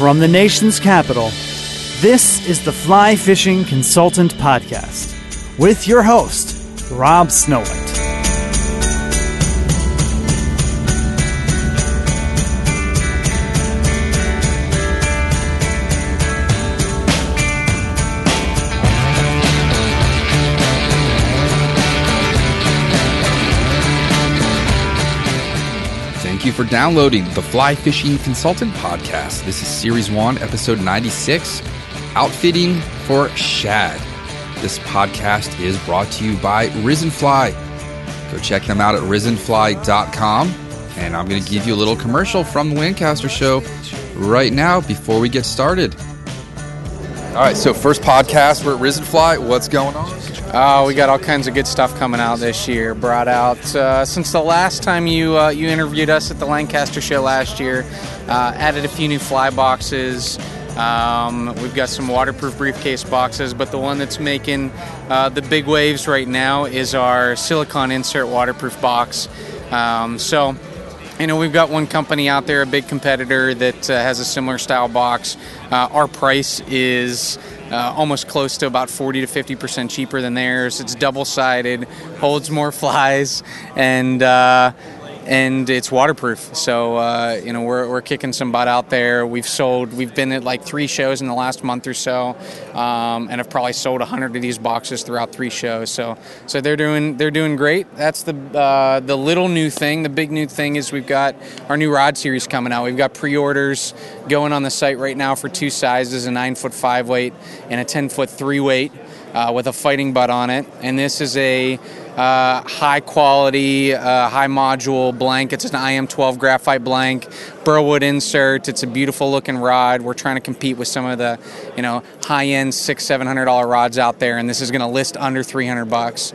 From the nation's capital, this is the Fly Fishing Consultant Podcast with your host, Rob Snowhite. You for downloading the Fly Fishing Consultant Podcast. This is Series 1, Episode 96 Outfitting for Shad. This podcast is brought to you by Risen Fly. Go check them out at risenfly.com. And I'm going to give you a little commercial from the Lancaster Show right now before we get started. All right, so first podcast, we're at Risen Fly. What's going on? Oh, we got all kinds of good stuff coming out this year. Brought out uh, since the last time you uh, you interviewed us at the Lancaster show last year. Uh, added a few new fly boxes. Um, we've got some waterproof briefcase boxes, but the one that's making uh, the big waves right now is our silicone insert waterproof box. Um, so. You know, we've got one company out there, a big competitor that uh, has a similar style box. Uh, our price is uh, almost close to about 40 to 50 percent cheaper than theirs. It's double sided, holds more flies, and uh, and it's waterproof. So uh, you know we're, we're kicking some butt out there. We've sold. We've been at like three shows in the last month or so, um, and have probably sold 100 of these boxes throughout three shows. So so they're doing they're doing great. That's the uh, the little new thing. The big new thing is we've got our new rod series coming out. We've got pre-orders going on the site right now for two sizes: a nine foot five weight and a 10 foot three weight. Uh, with a fighting butt on it, and this is a uh, high quality, uh, high module blank. It's an IM12 graphite blank, Burlwood insert. It's a beautiful looking rod. We're trying to compete with some of the, you know, high end six, seven hundred dollar rods out there, and this is going to list under 300 bucks.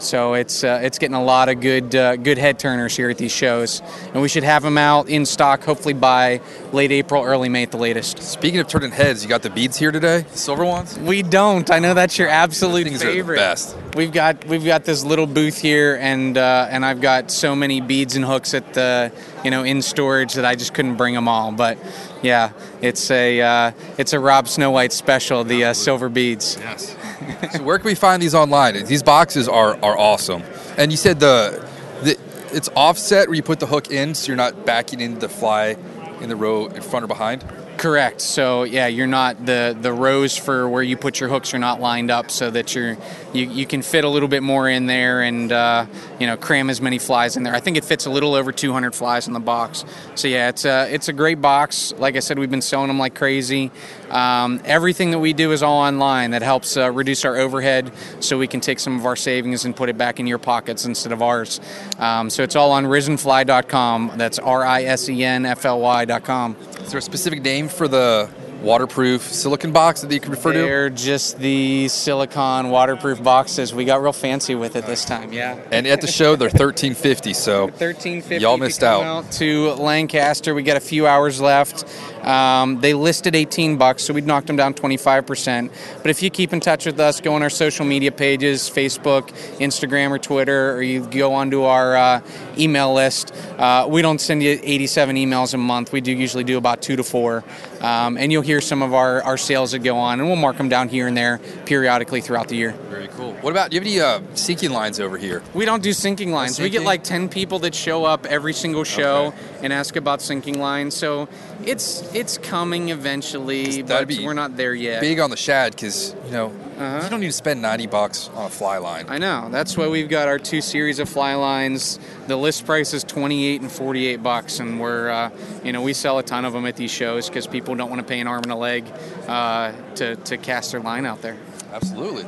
So it's uh, it's getting a lot of good uh, good head turners here at these shows, and we should have them out in stock hopefully by late April, early May at the latest. Speaking of turning heads, you got the beads here today, the silver ones. We don't. I know that's your absolute Things are the favorite. best. We've got we've got this little booth here, and uh, and I've got so many beads and hooks at the you know in storage that I just couldn't bring them all. But yeah, it's a uh, it's a Rob Snowhite special, the uh, silver beads. Yes. so where can we find these online? These boxes are, are awesome. And you said the, the it's offset where you put the hook in, so you're not backing into the fly in the row in front or behind. Correct. So yeah, you're not the the rows for where you put your hooks are not lined up so that you're you, you can fit a little bit more in there and uh, you know cram as many flies in there. I think it fits a little over 200 flies in the box. So yeah, it's a it's a great box. Like I said, we've been selling them like crazy. Um, everything that we do is all online. That helps uh, reduce our overhead, so we can take some of our savings and put it back in your pockets instead of ours. Um, so it's all on risenfly.com. That's R I S E N F L Y.com. Is there a specific name for the waterproof silicon box that you can refer to? They're just the silicon waterproof boxes. We got real fancy with it this time. Yeah. And at the show, they're 1350. So 1350 Y'all to missed come out. to Lancaster. We got a few hours left. Um, they listed 18 bucks, so we knocked them down 25%. But if you keep in touch with us, go on our social media pages, Facebook, Instagram, or Twitter, or you go onto our uh, email list. Uh, we don't send you 87 emails a month. We do usually do about two to four. Um, and you'll hear some of our, our sales that go on, and we'll mark them down here and there periodically throughout the year. very. What about? Do you have any uh, sinking lines over here? We don't do sinking lines. We get like 10 people that show up every single show Okay. and ask about sinking lines. So it's it's coming eventually, but we're not there yet. Big on the shad because you know Uh-huh. you don't need to spend 90 bucks on a fly line. I know. That's why we've got our two series of fly lines. The list price is 28 and 48 bucks, and we're, uh, you know, we sell a ton of them at these shows because people don't want to pay an arm and a leg uh, to, to cast their line out there. Absolutely.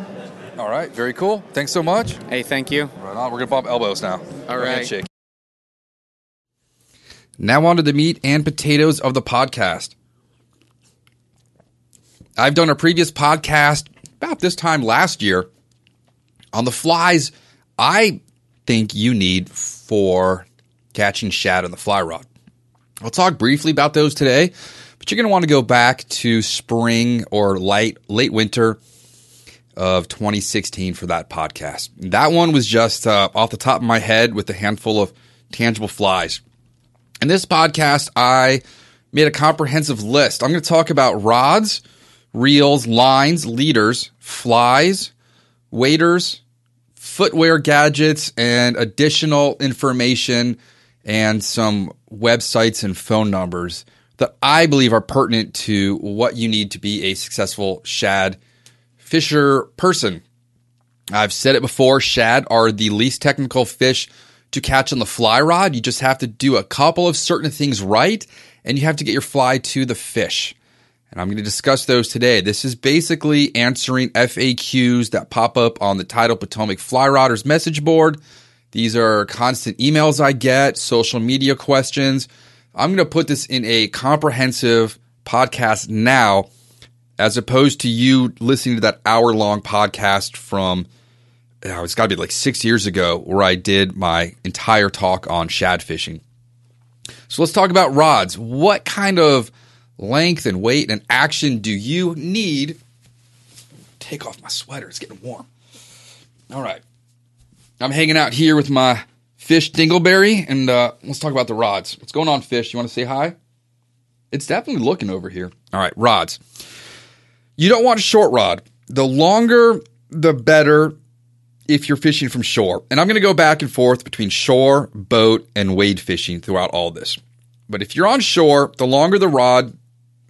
All right. Very cool. Thanks so much. Hey, thank you. Right on. We're gonna bump elbows now. All right. Handshake. Now on to the meat and potatoes of the podcast. I've done a previous podcast about this time last year on the flies I think you need for catching shad on the fly rod. I'll talk briefly about those today, but you're going to want to go back to spring or light late winter of 2016 for that podcast. That one was just uh, off the top of my head with a handful of tangible flies. In this podcast, I made a comprehensive list. I'm going to talk about rods, reels, lines, leaders, flies, waders, footwear gadgets, and additional information and some websites and phone numbers that I believe are pertinent to what you need to be a successful shad fisher person. I've said it before shad are the least technical fish to catch on the fly rod. You just have to do a couple of certain things right and you have to get your fly to the fish. And I'm going to discuss those today. This is basically answering FAQs that pop up on the Tidal Potomac Fly Rodders message board. These are constant emails I get, social media questions. I'm going to put this in a comprehensive podcast now, as opposed to you listening to that hour long podcast from, oh, it's got to be like six years ago, where I did my entire talk on shad fishing. So let's talk about rods. What kind of length and weight and action do you need? Take off my sweater, it's getting warm. All right. I'm hanging out here with my fish dingleberry, and uh, let's talk about the rods. What's going on, fish? You want to say hi? It's definitely looking over here. All right, rods. You don't want a short rod. The longer, the better if you're fishing from shore. And I'm going to go back and forth between shore, boat, and wade fishing throughout all this. But if you're on shore, the longer the rod,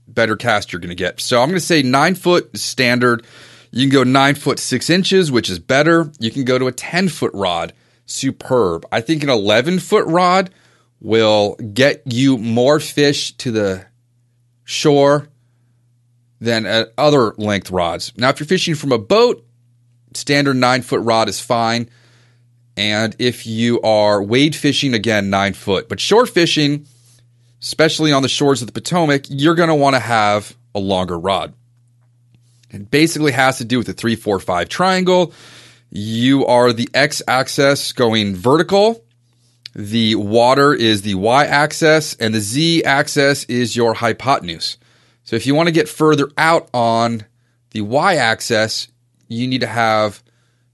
better cast you're going to get. So I'm going to say nine foot standard. You can go nine foot six inches, which is better. You can go to a 10 foot rod. Superb. I think an 11 foot rod will get you more fish to the shore than uh, other length rods. Now, if you're fishing from a boat, standard nine foot rod is fine. And if you are wade fishing, again, nine foot. But shore fishing, especially on the shores of the Potomac, you're going to want to have a longer rod. It basically has to do with the 345 triangle. You are the x axis going vertical. The water is the y axis, and the z axis is your hypotenuse. So if you want to get further out on the y axis, you need to have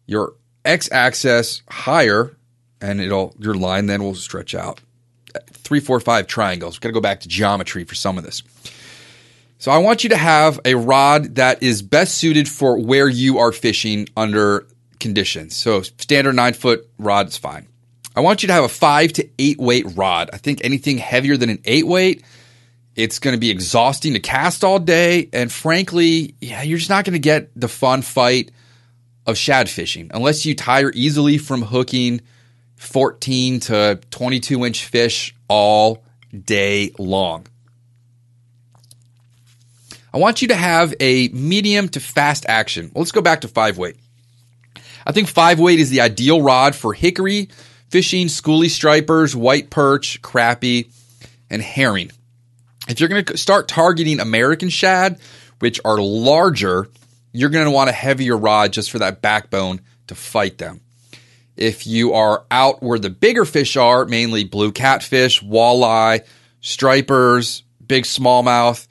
your x axis higher, and it'll your line then will stretch out. Three, four, five triangles. We've got to go back to geometry for some of this. So I want you to have a rod that is best suited for where you are fishing under conditions. So standard nine foot rod is fine. I want you to have a five to eight weight rod. I think anything heavier than an eight weight, it's going to be exhausting to cast all day. And frankly, yeah, you're just not going to get the fun fight of shad fishing unless you tire easily from hooking 14 to 22 inch fish all day long. I want you to have a medium to fast action. Well, let's go back to five weight. I think five weight is the ideal rod for hickory fishing, schoolie stripers, white perch, crappie, and herring. If you're going to start targeting American shad, which are larger, you're going to want a heavier rod just for that backbone to fight them. If you are out where the bigger fish are, mainly blue catfish, walleye, stripers, big smallmouth,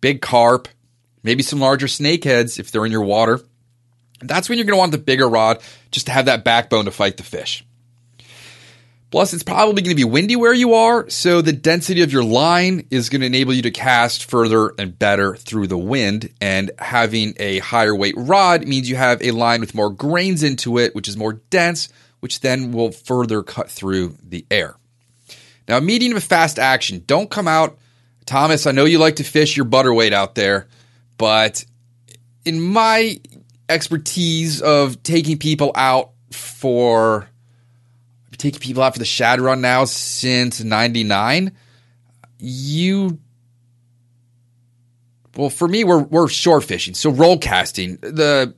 big carp, maybe some larger snakeheads if they're in your water. That's when you're going to want the bigger rod just to have that backbone to fight the fish. Plus, it's probably going to be windy where you are, so the density of your line is going to enable you to cast further and better through the wind. And having a higher weight rod means you have a line with more grains into it, which is more dense, which then will further cut through the air. Now, medium of fast action, don't come out Thomas, I know you like to fish your butterweight out there, but in my expertise of taking people out for taking people out for the shad run now since 99 you well for me we're we're shore fishing so roll casting the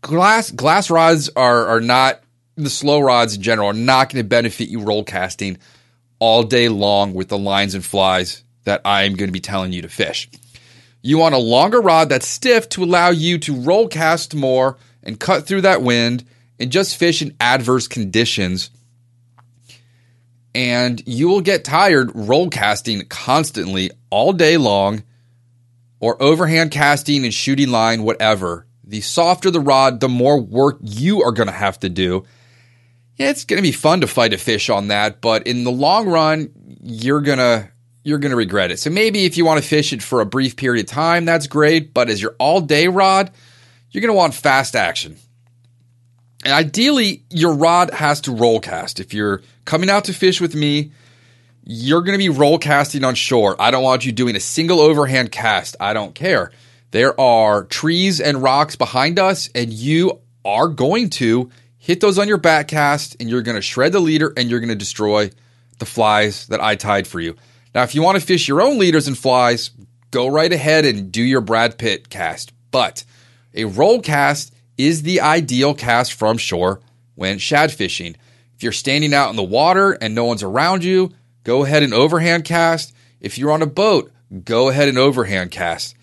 glass glass rods are are not the slow rods in general are not going to benefit you roll casting all day long with the lines and flies that I'm going to be telling you to fish. You want a longer rod that's stiff to allow you to roll cast more and cut through that wind and just fish in adverse conditions. And you will get tired roll casting constantly all day long or overhand casting and shooting line, whatever. The softer the rod, the more work you are going to have to do. Yeah, it's going to be fun to fight a fish on that, but in the long run, you're going to you're going to regret it. So maybe if you want to fish it for a brief period of time, that's great. But as your all day rod, you're going to want fast action. And ideally, your rod has to roll cast. If you're coming out to fish with me, you're going to be roll casting on shore. I don't want you doing a single overhand cast. I don't care. There are trees and rocks behind us, and you are going to hit those on your back cast, and you're going to shred the leader and you're going to destroy the flies that I tied for you. Now, if you want to fish your own leaders and flies, go right ahead and do your Brad Pitt cast. But a roll cast is the ideal cast from shore when shad fishing. If you're standing out in the water and no one's around you, go ahead and overhand cast. If you're on a boat, go ahead and overhand cast.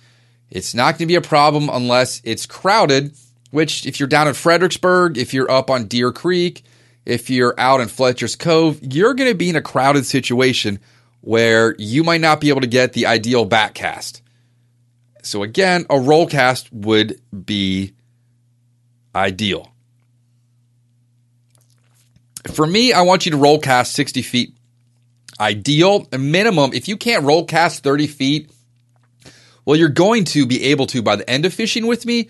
It's not going to be a problem unless it's crowded, which, if you're down in Fredericksburg, if you're up on Deer Creek, if you're out in Fletcher's Cove, you're going to be in a crowded situation where you might not be able to get the ideal back cast. So, again, a roll cast would be ideal. For me, I want you to roll cast 60 feet. Ideal, a minimum, if you can't roll cast 30 feet, well, you're going to be able to by the end of fishing with me,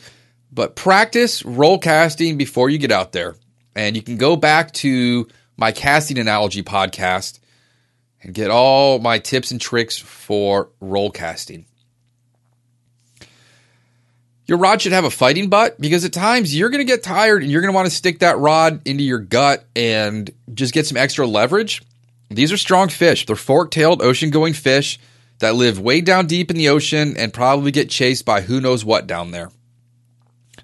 but practice roll casting before you get out there. And you can go back to my casting analogy podcast and get all my tips and tricks for roll casting. Your rod should have a fighting butt because at times you're going to get tired and you're going to want to stick that rod into your gut and just get some extra leverage. These are strong fish. They're fork tailed ocean going fish that live way down deep in the ocean and probably get chased by who knows what down there.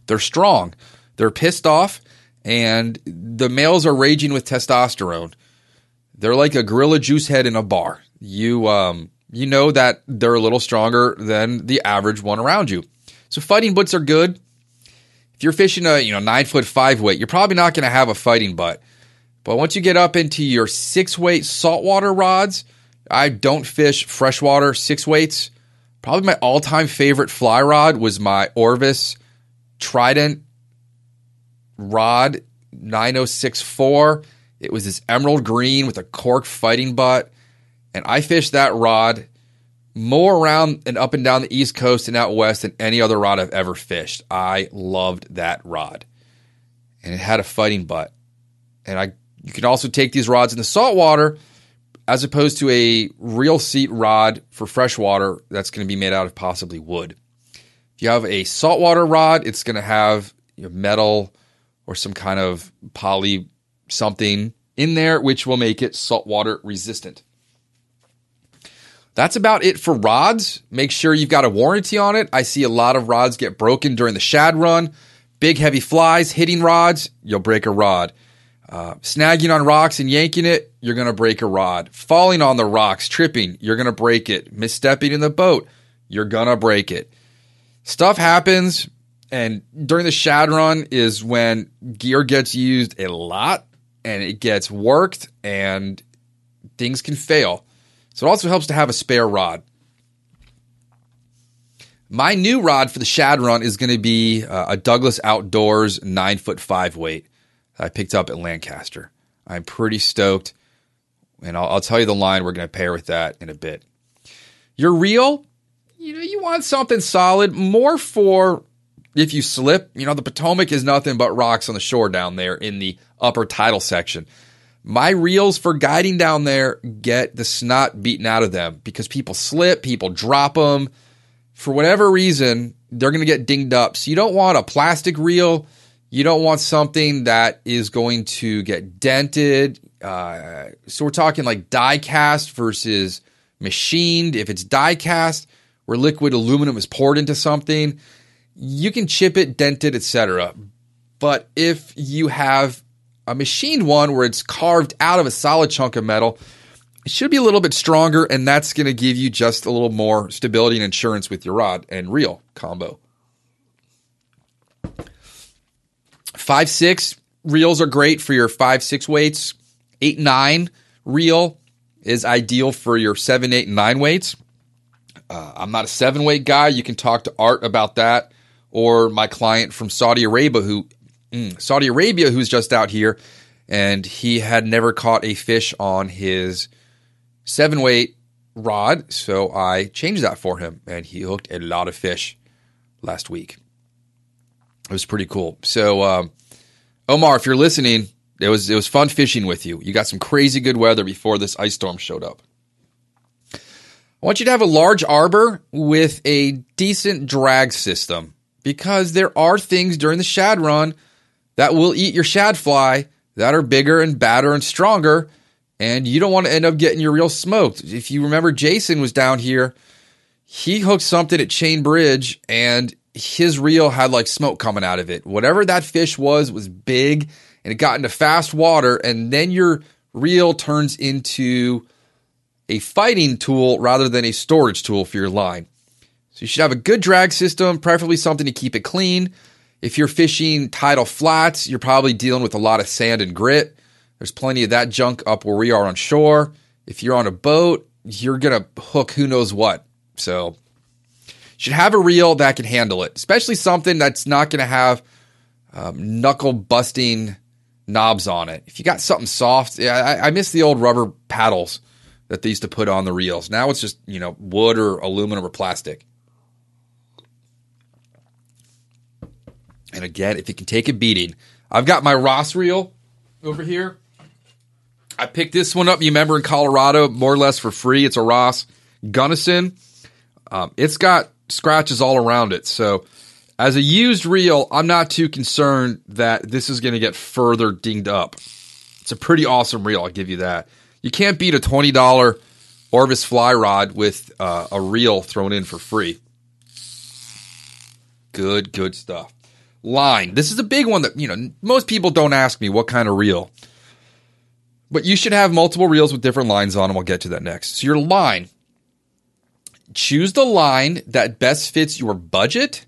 They're strong. They're pissed off and the males are raging with testosterone. They're like a gorilla juice head in a bar. You um you know that they're a little stronger than the average one around you. So fighting butts are good. If you're fishing a you know nine foot five weight, you're probably not going to have a fighting butt. But once you get up into your six weight saltwater rods, I don't fish freshwater six weights. Probably my all time favorite fly rod was my Orvis Trident rod 9064. It was this emerald green with a cork fighting butt. And I fished that rod more around and up and down the East Coast and out west than any other rod I've ever fished. I loved that rod. And it had a fighting butt. And I you can also take these rods in the saltwater as opposed to a reel seat rod for freshwater that's going to be made out of possibly wood. If you have a saltwater rod, it's going to have metal or some kind of poly something in there, which will make it saltwater resistant. That's about it for rods. Make sure you've got a warranty on it. I see a lot of rods get broken during the shad run. Big heavy flies hitting rods, you'll break a rod. Uh, snagging on rocks and yanking it, you're going to break a rod. Falling on the rocks, tripping, you're going to break it. Misstepping in the boat, you're going to break it. Stuff happens, and during the shad run is when gear gets used a lot and it gets worked and things can fail. So it also helps to have a spare rod. My new rod for the shad run is going to be uh, a Douglas Outdoors nine foot five weight that I picked up at Lancaster. I'm pretty stoked, and I'll, I'll tell you the line we're going to pair with that in a bit. Your reel, you know, you want something solid, more for if you slip. You know, the Potomac is nothing but rocks on the shore down there in the upper tidal section. My reels for guiding down there get the snot beaten out of them because people slip, people drop them. For whatever reason, they're going to get dinged up. So you don't want a plastic reel. You don't want something that is going to get dented. Uh, so we're talking like die cast versus machined. If it's die cast, where liquid aluminum is poured into something, you can chip it, dent it, etc. But if you have a machined one where it's carved out of a solid chunk of metal, it should be a little bit stronger, and that's going to give you just a little more stability and insurance with your rod and reel combo. Five six reels are great for your five six weights. Eight nine reel is ideal for your seven eight and nine weights. Uh, I'm not a seven weight guy. You can talk to Art about that, or my client from Saudi Arabia who mm, Saudi Arabia who's just out here, and he had never caught a fish on his seven weight rod, so I changed that for him, and he hooked a lot of fish last week. It was pretty cool. So, um, Omar, if you're listening, it was it was fun fishing with you. You got some crazy good weather before this ice storm showed up. I want you to have a large arbor with a decent drag system because there are things during the shad run that will eat your shad fly that are bigger and badder and stronger, and you don't want to end up getting your reel smoked. If you remember, Jason was down here. He hooked something at Chain Bridge, and his reel had like smoke coming out of it. Whatever that fish was was big, and it got into fast water, and then your reel turns into a fighting tool rather than a storage tool for your line. So you should have a good drag system, preferably something to keep it clean. If you're fishing tidal flats, you're probably dealing with a lot of sand and grit. There's plenty of that junk up where we are on shore. If you're on a boat, you're going to hook who knows what. So should have a reel that can handle it, especially something that's not going to have um, knuckle busting knobs on it. If you got something soft, yeah, I, I miss the old rubber paddles that they used to put on the reels. Now it's just, you know, wood or aluminum or plastic. And again, if it can take a beating, I've got my Ross reel over here. I picked this one up, you remember, in Colorado, more or less for free. It's a Ross Gunnison. Um, it's got scratches all around it. So, as a used reel, I'm not too concerned that this is going to get further dinged up. It's a pretty awesome reel, I'll give you that. You can't beat a $20 Orvis fly rod with uh, a reel thrown in for free. Good, good stuff. Line. This is a big one that, you know, most people don't ask me what kind of reel. But you should have multiple reels with different lines on them. We'll get to that next. So, your line. Choose the line that best fits your budget,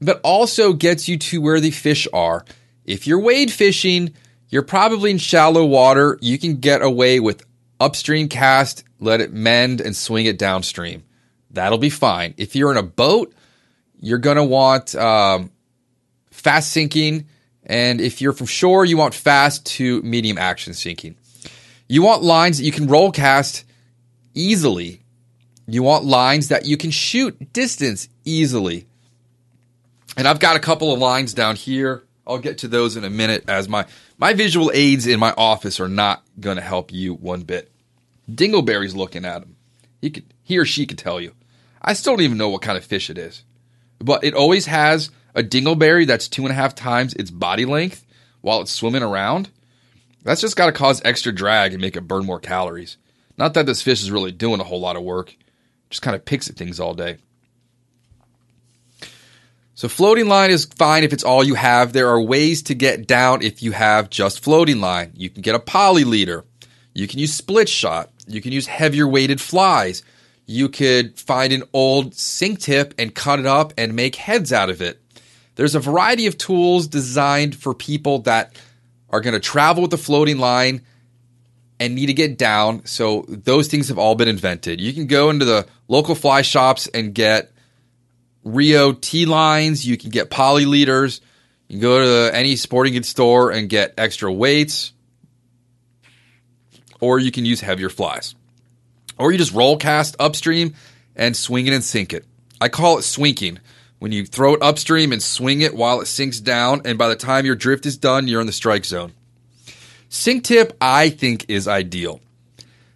but also gets you to where the fish are. If you're wade fishing, you're probably in shallow water. You can get away with upstream cast, let it mend, and swing it downstream. That'll be fine. If you're in a boat, you're going to want um, fast sinking. And if you're from shore, you want fast to medium action sinking. You want lines that you can roll cast easily. You want lines that you can shoot distance easily. And I've got a couple of lines down here. I'll get to those in a minute as my my visual aids in my office are not going to help you one bit. Dingleberry's looking at him. He could, he or she could tell you. I still don't even know what kind of fish it is, but it always has a dingleberry that's two and a half times its body length while it's swimming around. That's just got to cause extra drag and make it burn more calories. Not that this fish is really doing a whole lot of work, just kind of picks at things all day. So floating line is fine if it's all you have. There are ways to get down if you have just floating line. You can get a poly leader. You can use split shot. You can use heavier weighted flies. You could find an old sink tip and cut it up and make heads out of it. There's a variety of tools designed for people that are going to travel with the floating line and need to get down. So those things have all been invented. You can go into the local fly shops and get Rio T lines. You can get poly leaders. You can go to any sporting goods store and get extra weights or you can use heavier flies. Or you just roll cast upstream and swing it and sink it. I call it swinking. When you throw it upstream and swing it while it sinks down, and by the time your drift is done, you're in the strike zone. Sink tip, I think, is ideal.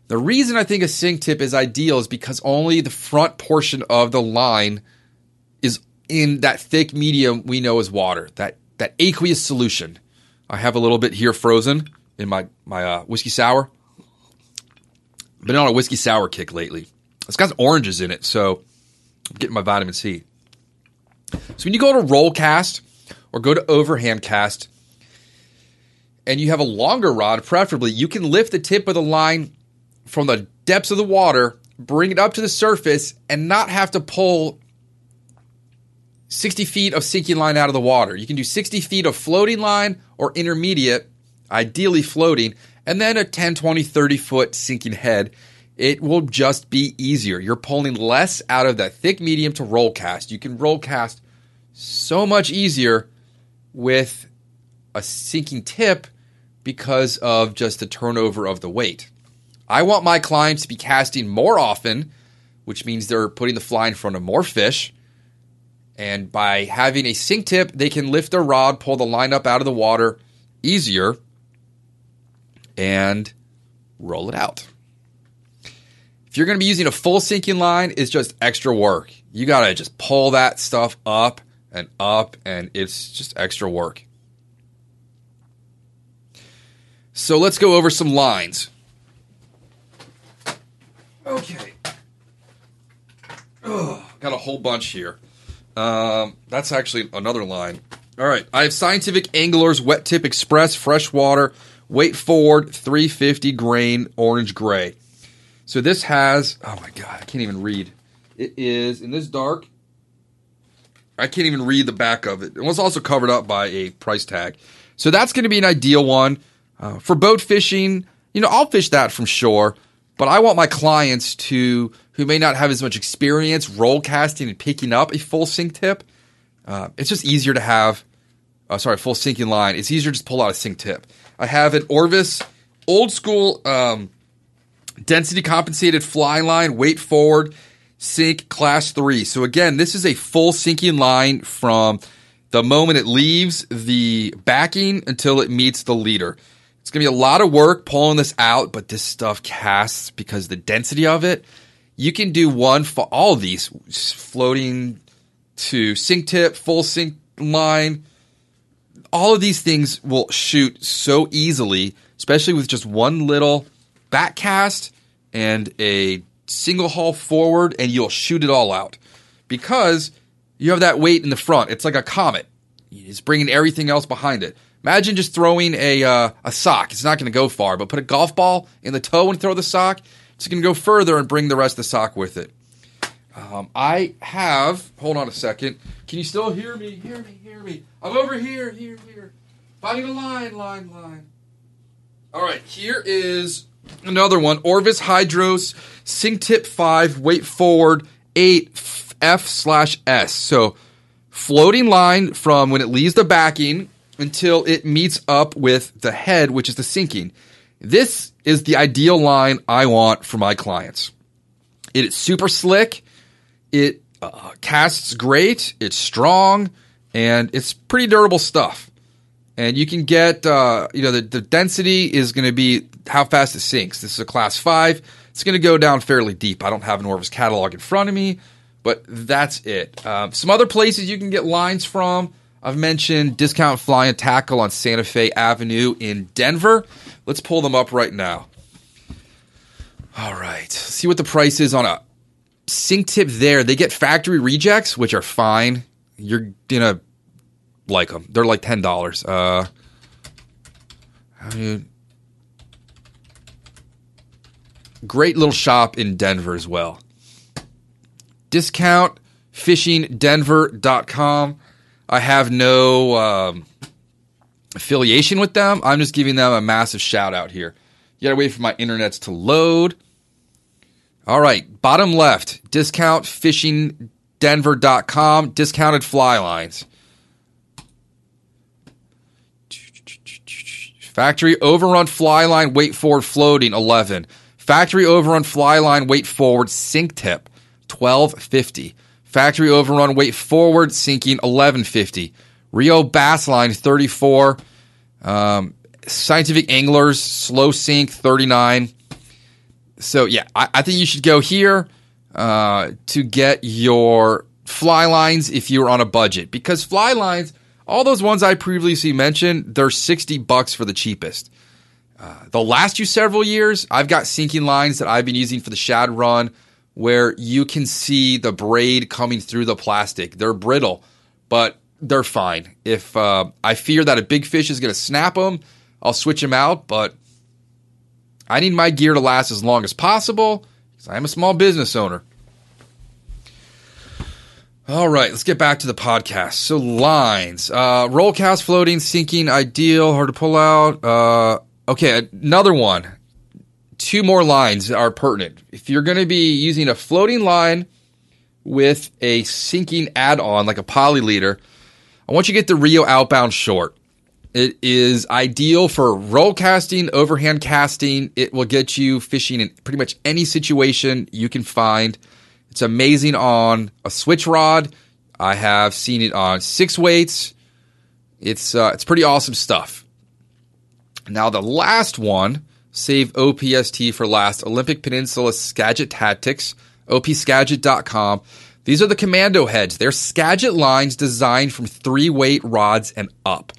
The reason I think a sink tip is ideal is because only the front portion of the line is in that thick medium we know as water, that, that aqueous solution. I have a little bit here frozen in my, my uh, whiskey sour been on a whiskey sour kick lately. It's got oranges in it, so I'm getting my vitamin C. So when you go to roll cast or go to overhand cast, and you have a longer rod, preferably, you can lift the tip of the line from the depths of the water, bring it up to the surface, and not have to pull 60 feet of sinking line out of the water. You can do 60 feet of floating line or intermediate, ideally floating, and then a 10, 20, 30 foot sinking head, it will just be easier. You're pulling less out of that thick medium to roll cast. You can roll cast so much easier with a sinking tip because of just the turnover of the weight. I want my clients to be casting more often, which means they're putting the fly in front of more fish. And by having a sink tip, they can lift their rod, pull the line up out of the water easier, and roll it out. If you're going to be using a full sinking line, it's just extra work. You got to just pull that stuff up and up, and it's just extra work. So let's go over some lines. Okay. Ugh, got a whole bunch here. Um, that's actually another line. All right. I have Scientific Anglers Wet Tip Express Freshwater Weight Forward 350 grain orange gray. So this has, oh my God, I can't even read. It is in this dark. I can't even read the back of it. It was also covered up by a price tag. So that's going to be an ideal one uh, for boat fishing. You know, I'll fish that from shore, but I want my clients to, who may not have as much experience roll casting and picking up a full sink tip. Uh, it's just easier to have, uh, sorry, full sinking line. It's easier to just pull out a sink tip. I have an Orvis old school um, density compensated fly line, weight forward, sink class three. So again, this is a full sinking line from the moment it leaves the backing until it meets the leader. It's going to be a lot of work pulling this out, but this stuff casts because the density of it. You can do one for all these floating to sink tip, full sink line. All of these things will shoot so easily, especially with just one little back cast and a single haul forward, and you'll shoot it all out because you have that weight in the front. It's like a comet. It's bringing everything else behind it. Imagine just throwing a uh, a sock. It's not going to go far, but put a golf ball in the toe and throw the sock. It's going to go further and bring the rest of the sock with it. Um, I have. Hold on a second. Can you still hear me? Hear me? Hear me? I'm over here. Here. Here. Finding a line. Line. Line. All right. Here is another one. Orvis Hydros Sink Tip Five. Weight forward eight F slash S. So floating line from when it leaves the backing until it meets up with the head, which is the sinking. This is the ideal line I want for my clients. It is super slick. It uh, casts great. It's strong, and it's pretty durable stuff. And you can get, uh, you know, the, the density is going to be how fast it sinks. This is a class five. It's going to go down fairly deep. I don't have an Orvis catalog in front of me, but that's it. Uh, some other places you can get lines from. I've mentioned Discount Fly and Tackle on Santa Fe Avenue in Denver. Let's pull them up right now. All right. See what the price is on a sink tip there. They get factory rejects, which are fine. You're gonna like them. They're like ten dollars. Uh, how do you? Great little shop in Denver as well. Discountfishingdenver.com. I have no um, affiliation with them. I'm just giving them a massive shout out here. You gotta wait for my internets to load. All right, bottom left, discountfishingdenver.com, discounted fly lines. Factory overrun fly line, weight forward floating, 11. Factory overrun fly line, weight forward, sink tip, 1250. Factory overrun weight forward, sinking 1150. Rio Bass Line 34. Um, Scientific Anglers, slow sink 39. So, yeah, I, I think you should go here uh, to get your fly lines if you're on a budget. Because fly lines, all those ones I previously mentioned, they're 60 bucks for the cheapest. Uh, the last few several years, I've got sinking lines that I've been using for the shad run where you can see the braid coming through the plastic. They're brittle, but they're fine. If uh, I fear that a big fish is going to snap them, I'll switch them out. But I need my gear to last as long as possible because I'm a small business owner. All right, let's get back to the podcast. So lines, uh, roll cast, floating, sinking, ideal, hard to pull out. Uh, okay, another one two more lines are pertinent. If you're going to be using a floating line with a sinking add on like a poly leader, I want you to get the Rio outbound short. It is ideal for roll casting, overhand casting. It will get you fishing in pretty much any situation you can find. It's amazing on a switch rod. I have seen it on six weights. It's uh, it's pretty awesome stuff. Now the last one, save OPST for last. Olympic Peninsula Skagit Tactics, opskagit.com. These are the commando heads. They're Skagit lines designed from three weight rods and up.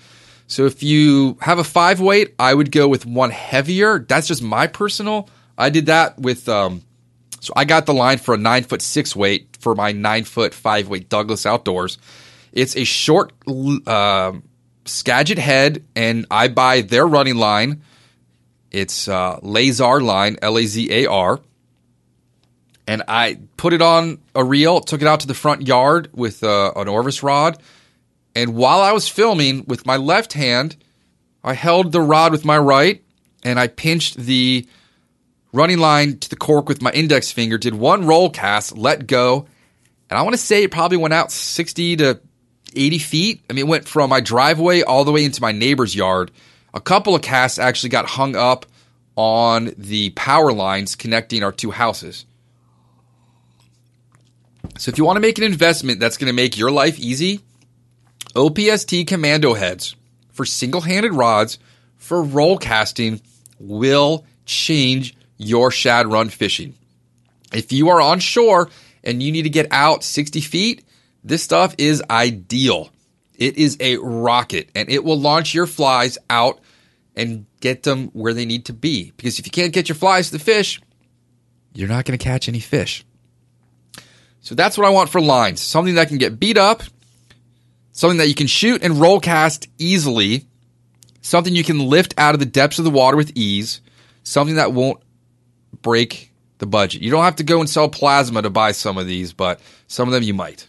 So if you have a five weight, I would go with one heavier. That's just my personal. I did that with, um, so I got the line for a nine foot six weight for my nine foot five weight Douglas Outdoors. It's a short uh, Skagit head, and I buy their running line. It's uh, Lazar line, L A Z A R. And I put it on a reel, took it out to the front yard with uh, an Orvis rod and while I was filming with my left hand, I held the rod with my right and I pinched the running line to the cork with my index finger, did one roll cast, let go. And I want to say it probably went out 60 to 80 feet. I mean, it went from my driveway all the way into my neighbor's yard. A couple of casts actually got hung up on the power lines connecting our two houses. So if you want to make an investment that's going to make your life easy, OPST commando heads for single handed rods for roll casting will change your shad run fishing. If you are on shore and you need to get out 60 feet, this stuff is ideal. It is a rocket and it will launch your flies out and get them where they need to be. Because if you can't get your flies to the fish, you're not going to catch any fish. So that's what I want for lines something that can get beat up something that you can shoot and roll cast easily, something you can lift out of the depths of the water with ease, something that won't break the budget. You don't have to go and sell plasma to buy some of these, but some of them you might.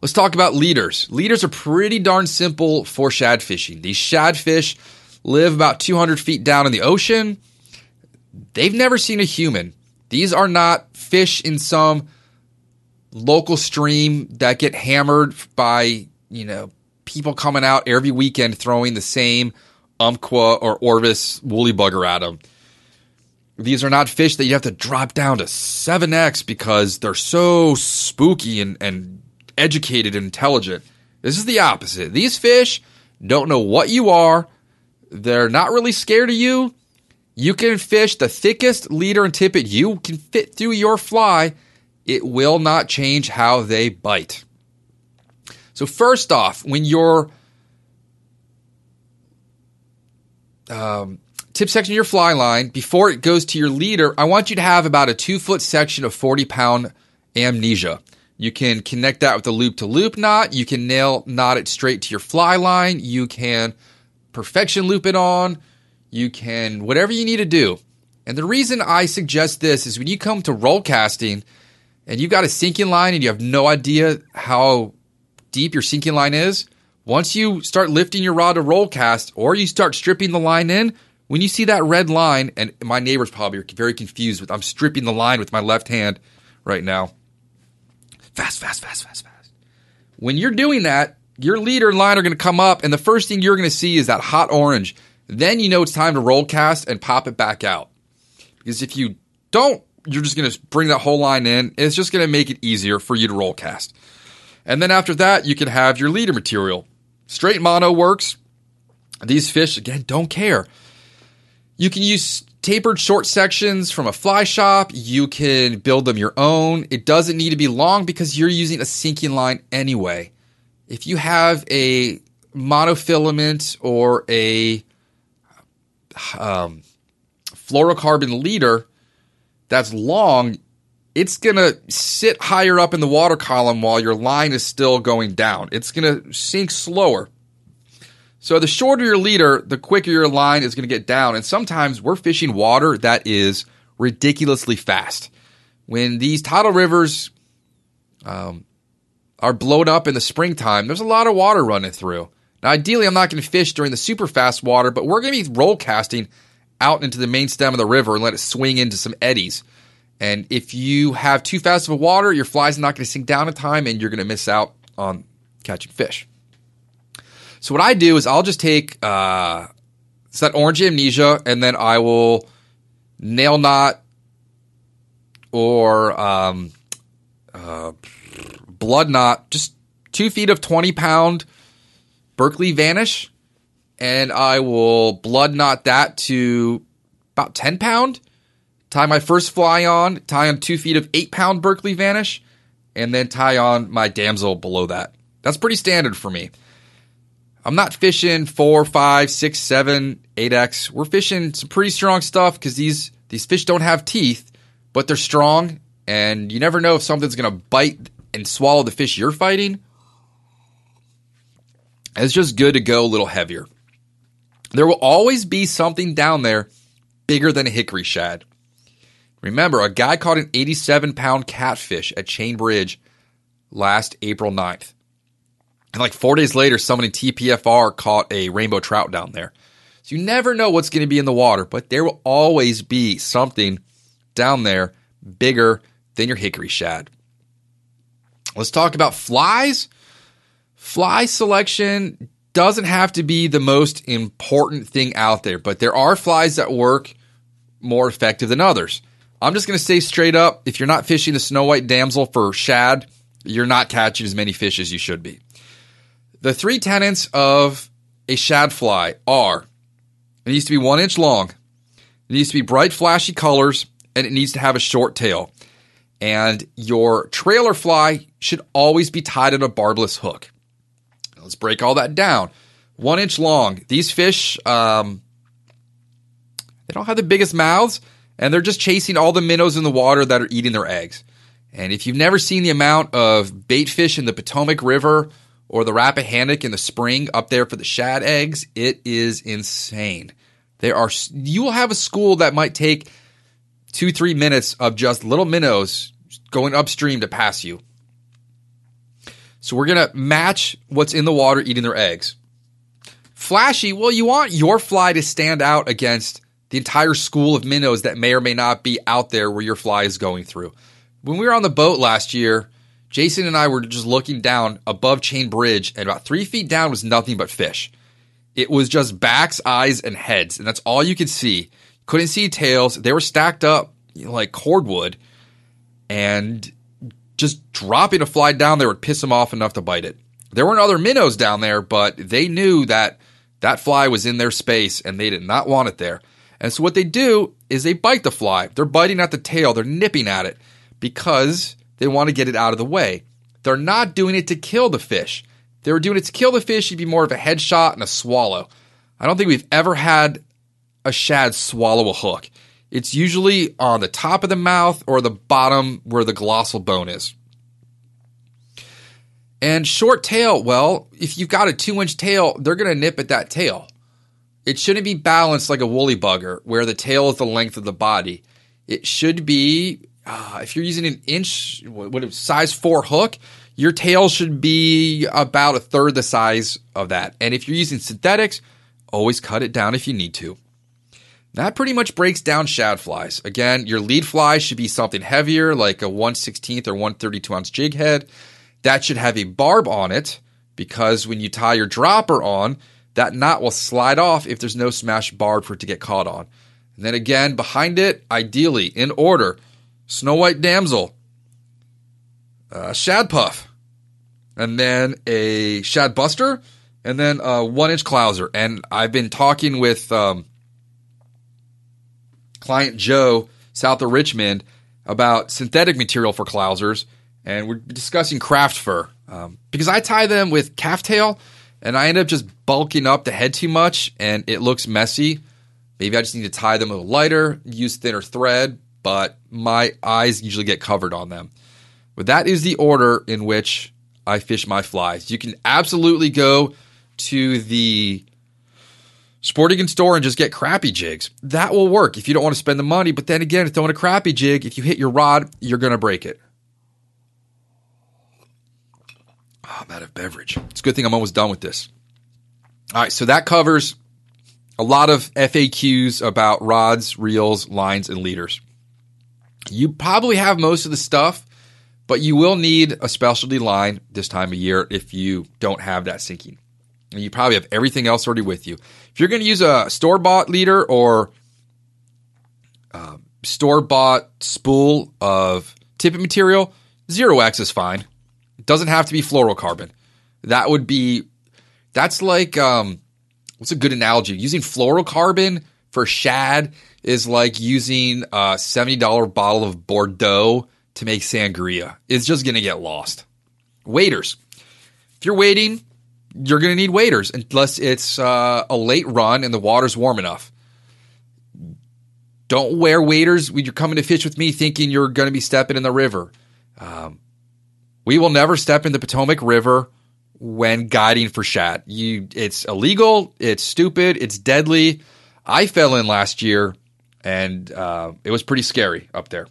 Let's talk about leaders. Leaders are pretty darn simple for shad fishing. These shad fish live about 200 feet down in the ocean. They've never seen a human. These are not fish in some local stream that get hammered by, you know, people coming out every weekend throwing the same Umpqua or Orvis woolly bugger at them. These are not fish that you have to drop down to 7x because they're so spooky and, and educated and intelligent. This is the opposite. These fish don't know what you are. They're not really scared of you. You can fish the thickest leader and tippet you can fit through your fly it will not change how they bite. So, first off, when your um, tip section of your fly line, before it goes to your leader, I want you to have about a two foot section of 40 pound amnesia. You can connect that with a loop to loop knot. You can nail knot it straight to your fly line. You can perfection loop it on. You can whatever you need to do. And the reason I suggest this is when you come to roll casting, and you've got a sinking line and you have no idea how deep your sinking line is, once you start lifting your rod to roll cast or you start stripping the line in, when you see that red line, and my neighbors probably are very confused with I'm stripping the line with my left hand right now. Fast, fast, fast, fast, fast. When you're doing that, your leader and line are going to come up, and the first thing you're going to see is that hot orange. Then you know it's time to roll cast and pop it back out. Because if you don't you're just going to bring that whole line in. And it's just going to make it easier for you to roll cast. And then after that, you can have your leader material. Straight mono works. These fish, again, don't care. You can use tapered short sections from a fly shop. You can build them your own. It doesn't need to be long because you're using a sinking line anyway. If you have a monofilament or a um, fluorocarbon leader, that's long, it's going to sit higher up in the water column while your line is still going down. It's going to sink slower. So the shorter your leader, the quicker your line is going to get down. And sometimes we're fishing water that is ridiculously fast. When these tidal rivers um, are blown up in the springtime, there's a lot of water running through. Now, ideally, I'm not going to fish during the super fast water, but we're going to be roll casting out into the main stem of the river and let it swing into some eddies. And if you have too fast of a water, your fly's not going to sink down in time and you're going to miss out on catching fish. So what I do is I'll just take uh, it's that orange amnesia, and then I will nail knot or um, uh, blood knot, just two feet of 20 pound Berkley Vanish, and I will blood knot that to about 10 pound. Tie my first fly on, tie on two feet of eight pound Berkley Vanish, and then tie on my damsel below that. That's pretty standard for me. I'm not fishing four, five, six, seven, eight X. We're fishing some pretty strong stuff because these these fish don't have teeth, but they're strong, and you never know if something's gonna bite and swallow the fish you're fighting. It's just good to go a little heavier. There will always be something down there bigger than a hickory shad. Remember, a guy caught an 87 pound catfish at Chain Bridge last April 9th. And like four days later, in TPFR caught a rainbow trout down there. So you never know what's going to be in the water, but there will always be something down there bigger than your hickory shad. Let's talk about flies. Fly selection doesn't have to be the most important thing out there, but there are flies that work more effective than others. I'm just going to say straight up if you're not fishing the snow white damsel for shad, you're not catching as many fish as you should be. The three tenets of a shad fly are it needs to be one inch long, it needs to be bright, flashy colors, and it needs to have a short tail. And your trailer fly should always be tied on a barbless hook. Let's break all that down. One inch long. These fish, um, they don't have the biggest mouths, and they're just chasing all the minnows in the water that are eating their eggs. And if you've never seen the amount of bait fish in the Potomac River or the Rappahannock in the spring up there for the shad eggs, it is insane. There are you will have a school that might take two three minutes of just little minnows going upstream to pass you. So we're gonna match what's in the water eating their eggs. Flashy, well, you want your fly to stand out against the entire school of minnows that may or may not be out there where your fly is going through. When we were on the boat last year, Jason and I were just looking down above Chain Bridge, and about three feet down was nothing but fish. It was just backs, eyes, and heads, and that's all you could see. Couldn't see tails. They were stacked up you know, like cordwood, and just dropping a fly down there would piss them off enough to bite it. There weren't other minnows down there, but they knew that that fly was in their space and they did not want it there. And so what they do is they bite the fly. They're biting at the tail, they're nipping at it because they want to get it out of the way. They're not doing it to kill the fish. If they were doing it to kill the fish, it'd be more of a headshot and a swallow. I don't think we've ever had a shad swallow a hook. It's usually on the top of the mouth or the bottom where the glossal bone is. And short tail, well, if you've got a two inch tail, they're going to nip at that tail. It shouldn't be balanced like a woolly bugger where the tail is the length of the body. It should be, uh, if you're using an inch, what, size four hook, your tail should be about a third the size of that. And if you're using synthetics, always cut it down if you need to. That pretty much breaks down shad flies. Again, your lead fly should be something heavier, like a 116th or 132 ounce jig head. That should have a barb on it because when you tie your dropper on, that knot will slide off if there's no smash barb for it to get caught on. And then again, behind it, ideally in order, Snow White Damsel, uh, Shad Puff, and then a Shad Buster, and then a one inch Clouser. And I've been talking with um, client Joe south of Richmond about synthetic material for Clousers and we're discussing craft fur um, because I tie them with calf tail, and I end up just bulking up the head too much, and it looks messy. Maybe I just need to tie them a little lighter, use thinner thread, but my eyes usually get covered on them. But that is the order in which I fish my flies. You can absolutely go to the sporting goods store and just get crappy jigs. That will work if you don't want to spend the money. But then again, if throwing a crappy jig, if you hit your rod, you're going to break it. Oh, I'm out of beverage. It's a good thing I'm almost done with this. All right, so that covers a lot of FAQs about rods, reels, lines, and leaders. You probably have most of the stuff, but you will need a specialty line this time of year if you don't have that sinking. and you probably have everything else already with you. If you're going to use a store bought leader or uh, store bought spool of tippet material, zero X is fine. It doesn't have to be fluorocarbon. That would be, that's like, um, what's a good analogy? Using fluorocarbon for shad is like using a $70 bottle of Bordeaux to make sangria. It's just going to get lost. Waders. If you're wading, you're going to need waders unless it's uh, a late run and the water's warm enough. Don't wear waders when you're coming to fish with me thinking you're going to be stepping in the river. Um, we will never step in the Potomac River when guiding for shad. You, it's illegal. It's stupid. It's deadly. I fell in last year, and uh, it was pretty scary up there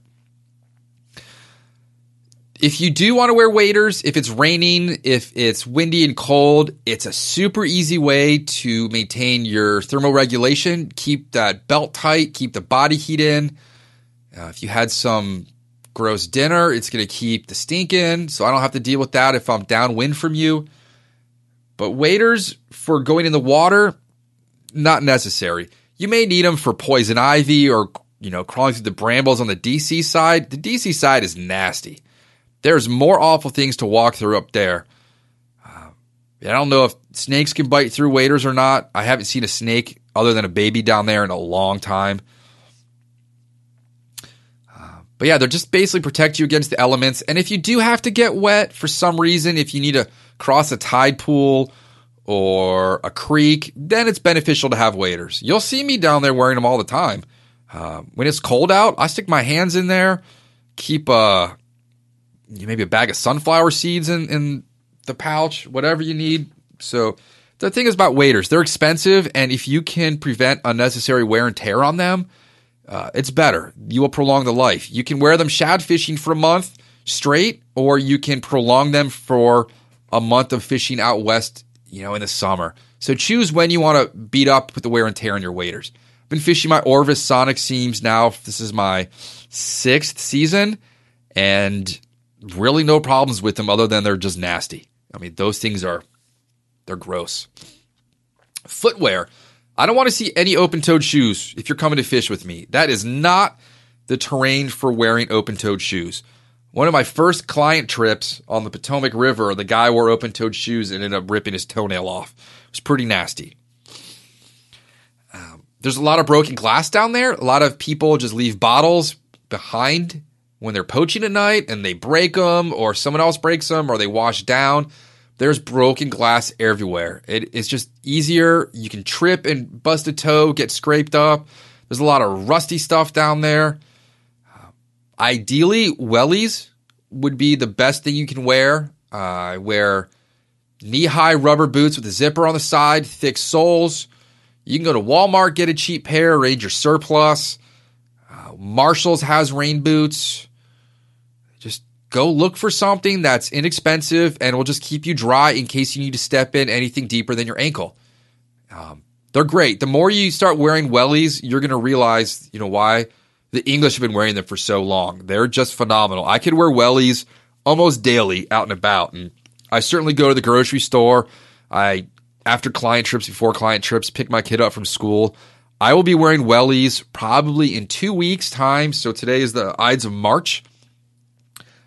if you do want to wear waders, if it's raining, if it's windy and cold, it's a super easy way to maintain your thermoregulation. Keep that belt tight, keep the body heat in. Uh, if you had some gross dinner, it's going to keep the stink in, so I don't have to deal with that if I'm downwind from you. But waders for going in the water, not necessary. You may need them for poison ivy or you know crawling through the brambles on the DC side. The DC side is nasty. There's more awful things to walk through up there. Uh, I don't know if snakes can bite through waders or not. I haven't seen a snake other than a baby down there in a long time. Uh, but yeah, they're just basically protect you against the elements. And if you do have to get wet for some reason, if you need to cross a tide pool or a creek, then it's beneficial to have waders. You'll see me down there wearing them all the time. Uh, when it's cold out, I stick my hands in there, keep a maybe a bag of sunflower seeds in, in the pouch, whatever you need. So the thing is about waders, they're expensive, and if you can prevent unnecessary wear and tear on them, uh, it's better. You will prolong the life. You can wear them shad fishing for a month straight, or you can prolong them for a month of fishing out west, you know, in the summer. So choose when you want to beat up with the wear and tear on your waders. I've been fishing my Orvis Sonic seams now. This is my sixth season, and really no problems with them other than they're just nasty. I mean, those things are they're gross. Footwear. I don't want to see any open-toed shoes if you're coming to fish with me. That is not the terrain for wearing open-toed shoes. One of my first client trips on the Potomac River, the guy wore open-toed shoes and ended up ripping his toenail off. It was pretty nasty. Um, there's a lot of broken glass down there. A lot of people just leave bottles behind when they're poaching at night and they break them or someone else breaks them or they wash down there's broken glass everywhere it, it's just easier you can trip and bust a toe get scraped up there's a lot of rusty stuff down there ideally wellies would be the best thing you can wear uh, i wear knee-high rubber boots with a zipper on the side thick soles you can go to walmart get a cheap pair ranger surplus uh, Marshalls has rain boots Just go look for something that's inexpensive and will just keep you dry in case you need to step in anything deeper than your ankle. Um, they're great. The more you start wearing wellies, you're going to realize, you know, why the English have been wearing them for so long. They're just phenomenal. I could wear wellies almost daily out and about. And I certainly go to the grocery store. I, after client trips, before client trips, pick my kid up from school. I will be wearing wellies probably in two weeks' time. So today is the Ides of March.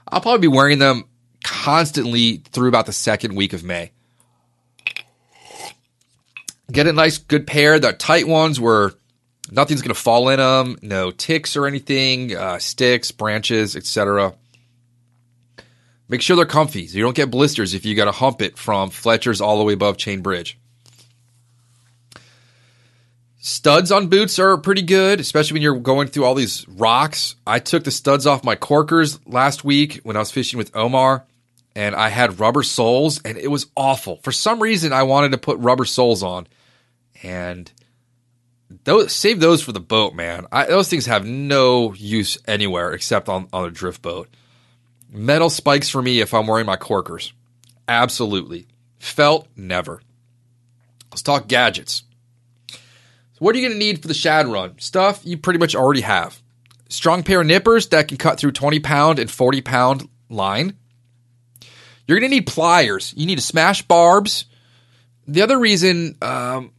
I'll probably be wearing them constantly through about the second week of May. Get a nice, good pair. The tight ones where nothing's going to fall in them, no ticks or anything, uh, sticks, branches, etc. Make sure they're comfy so you don't get blisters if you got to hump it from Fletcher's all the way above Chain Bridge. Studs on boots are pretty good, especially when you're going through all these rocks. I took the studs off my Korkers last week when I was fishing with Omar, and I had rubber soles, and it was awful. For some reason, I wanted to put rubber soles on, and those save those for the boat, man. I, those things have no use anywhere except on, on a drift boat. Metal spikes for me if I'm wearing my Korkers. Absolutely. Felt, never. Let's talk gadgets. So What are you going to need for the shad run? Stuff you pretty much already have. Strong pair of nippers that can cut through 20 pound and 40 pound line. You're going to need pliers. You need to smash barbs the other reason, um,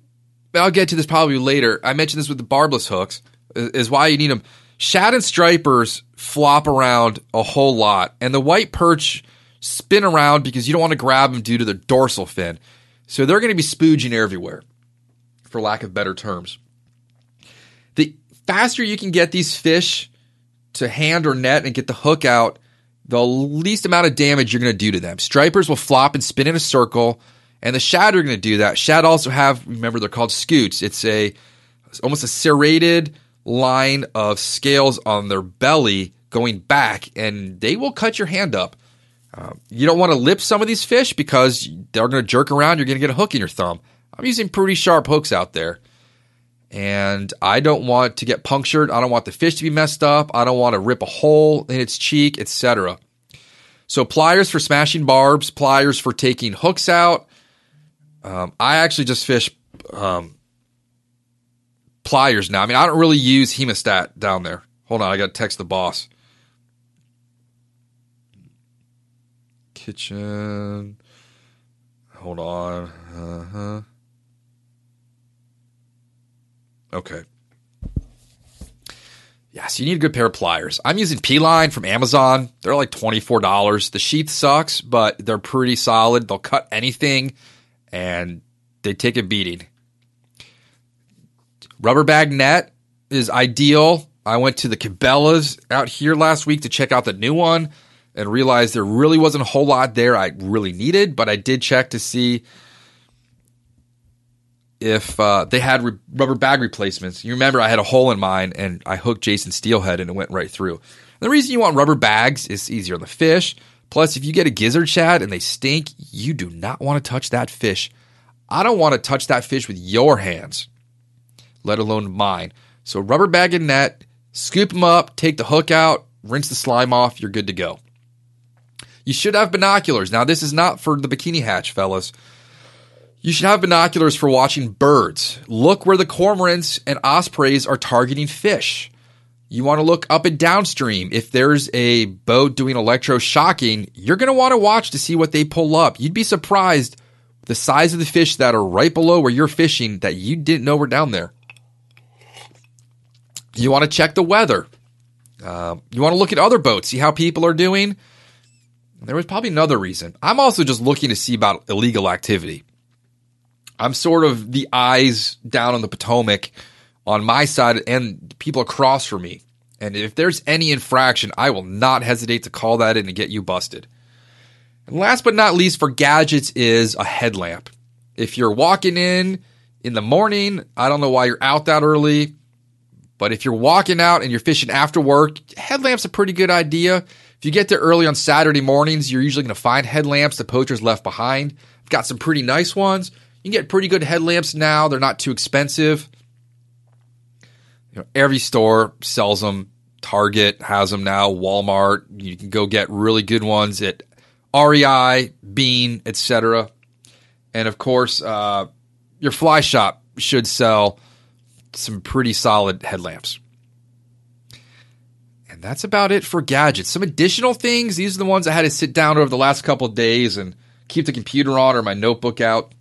I'll get to this probably later. I mentioned this with the barbless hooks, is, why you need them. Shad and stripers flop around a whole lot, and the white perch spin around because you don't want to grab them due to their dorsal fin. So they're going to be spooging everywhere, for lack of better terms. The faster you can get these fish to hand or net and get the hook out, the least amount of damage you're going to do to them. Stripers will flop and spin in a circle, and the shad are going to do that. Shad also have, remember, they're called scutes. It's a almost a serrated line of scales on their belly going back, and they will cut your hand up. Uh, you don't want to lip some of these fish because they're going to jerk around. You're going to get a hook in your thumb. I'm using pretty sharp hooks out there. And I don't want to get punctured. I don't want the fish to be messed up. I don't want to rip a hole in its cheek, etc. So pliers for smashing barbs, pliers for taking hooks out. Um, I actually just fish um, pliers now. I mean, I don't really use hemostat down there. Hold on, I got to text the boss. Kitchen. Hold on. Uh-huh. Okay. Yeah, so you need a good pair of pliers. I'm using P-Line from Amazon. They're like $24. The sheath sucks, but they're pretty solid. They'll cut anything and they take a beating. Rubber bag net is ideal. I went to the Cabela's out here last week to check out the new one and realized there really wasn't a whole lot there I really needed, but I did check to see if uh, they had re- rubber bag replacements. You remember I had a hole in mine and I hooked Jason Steelhead and it went right through. And the reason you want rubber bags is easier on the fish. Plus, if you get a gizzard shad and they stink, you do not want to touch that fish. I don't want to touch that fish with your hands, let alone mine. So, rubber bag and net, scoop them up, take the hook out, rinse the slime off, you're good to go. You should have binoculars. Now, this is not for the bikini hatch, fellas. You should have binoculars for watching birds. Look where the cormorants and ospreys are targeting fish. You want to look up and downstream. If there's a boat doing electroshocking, you're going to want to watch to see what they pull up. You'd be surprised the size of the fish that are right below where you're fishing that you didn't know were down there. You want to check the weather. Uh, you want to look at other boats, see how people are doing. There was probably another reason. I'm also just looking to see about illegal activity. I'm sort of the eyes down on the Potomac on my side and people across from me. And if there's any infraction, I will not hesitate to call that in and get you busted. And last but not least for gadgets is a headlamp. If you're walking in in the morning, I don't know why you're out that early, but if you're walking out and you're fishing after work, headlamp's a pretty good idea. If you get there early on Saturday mornings, you're usually going to find headlamps the poachers left behind. I've got some pretty nice ones. You can get pretty good headlamps now. They're not too expensive. You know, every store sells them. Target has them now. Walmart. You can go get really good ones at REI, Bean, etc. And of course, uh, your fly shop should sell some pretty solid headlamps. And that's about it for gadgets. Some additional things. These are the ones I had to sit down over the last couple days and keep the computer on or my notebook out